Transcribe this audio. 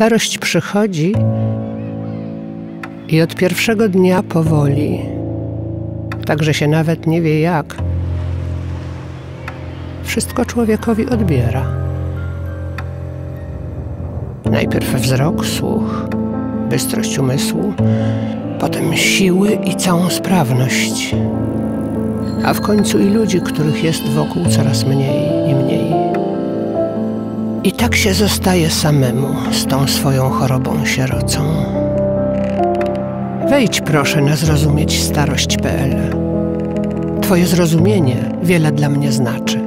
Starość przychodzi i od pierwszego dnia powoli, tak że się nawet nie wie jak, wszystko człowiekowi odbiera. Najpierw wzrok, słuch, bystrość umysłu, potem siły i całą sprawność, a w końcu i ludzi, których jest wokół coraz mniej. I tak się zostaje samemu z tą swoją chorobą sierocą. Wejdź proszę na zrozumieć starość.pl. Twoje zrozumienie wiele dla mnie znaczy.